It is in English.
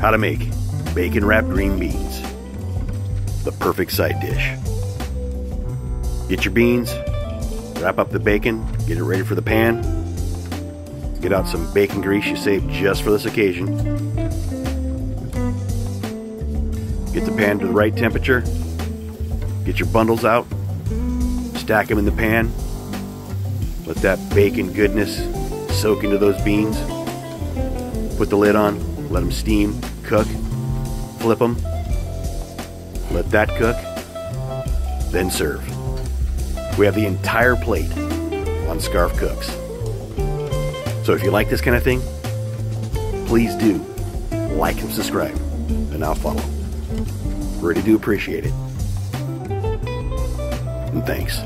How to make bacon wrapped green beans. The perfect side dish. Get your beans, wrap up the bacon, get it ready for the pan. Get out some bacon grease you saved just for this occasion. Get the pan to the right temperature. Get your bundles out. Stack them in the pan. Let that bacon goodness soak into those beans. Put the lid on, let them steam, cook, flip them, let that cook, then serve. We have the entire plate on Scarf Cooks. So if you like this kind of thing, please do like and subscribe, and now follow. Really do appreciate it. And thanks.